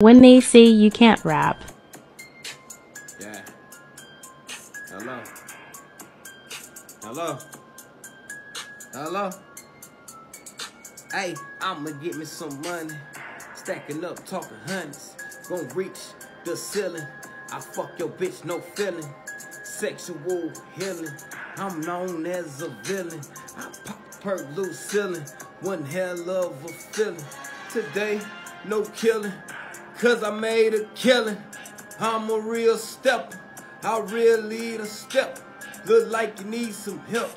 when they say you can't rap. Yeah. Hello. Hello. Hello. Hey, I'ma get me some money. Stacking up, talking hundreds. Gonna reach the ceiling. I fuck your bitch, no feeling. Sexual healing. I'm known as a villain. I pop per loose ceiling. One hell of a feeling. Today, no killing. Cause I made a killing. I'm a real stepper. I really a step. Look like you need some help.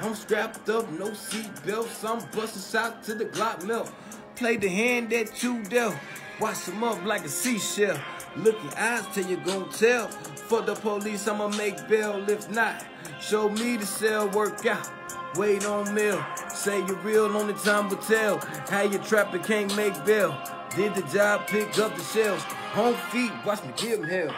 I'm strapped up, no seat belts. I'm busting shots to the Glock melt. Play the hand that you dealt. Wash them up like a seashell. Look your eyes till you gon' tell. For the police, I'ma make bail. If not, show me the cell work out. Wait on mail. Say you're real, only time will tell. How you trapping can't make bail. Did the job, pick up the shells. Home feet, watch me give give 'em hell.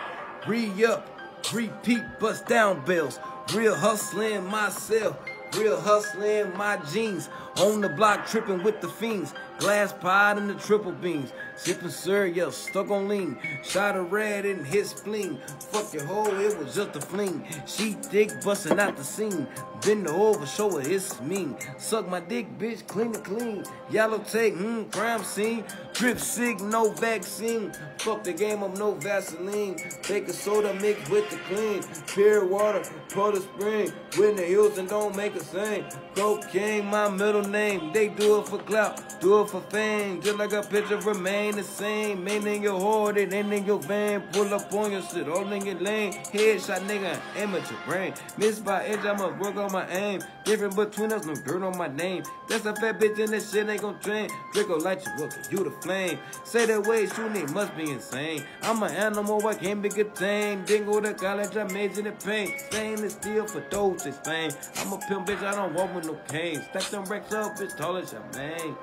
Re up, repeat, bust down bells. Real hustling myself. Real hustling my jeans. On the block tripping with the fiends. Glass pod and the triple beans. Sipping cereal, stuck on lean. Shot a red in his spleen. Fuck your hoe, it was just a fling. She thick, busting out the scene. Bend over, show her it's mean. Suck my dick, bitch, clean it clean. Yellow tape, hmm, crime scene. Drip sick, no vaccine. Fuck the game of no Vaseline. Baking soda mixed with the clean. Pure water, the spring. With the hills and don't make a sing. Cocaine, my middle name. They do it for clout, do it for fame. Just like a picture remain the same. Main in your heart, it ain't in your vein. Pull up on your shit, all in your lane. Headshot nigga, amateur brain. Miss by inch, I'ma work on my aim. Different between us, no dirt on my name. That's a fat bitch and that shit ain't gon' train. Draco light you up, you the flame. Say that way shooting it must be insane. I'm an animal, I can't be contained. Didn't go to college, I majored in paint. Stainless steel for those that fame. I'm a pimp bitch, I don't walk with no cane. Stack them racks up, bitch, tall as your man.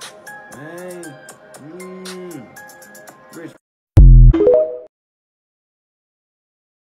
Man. Mm.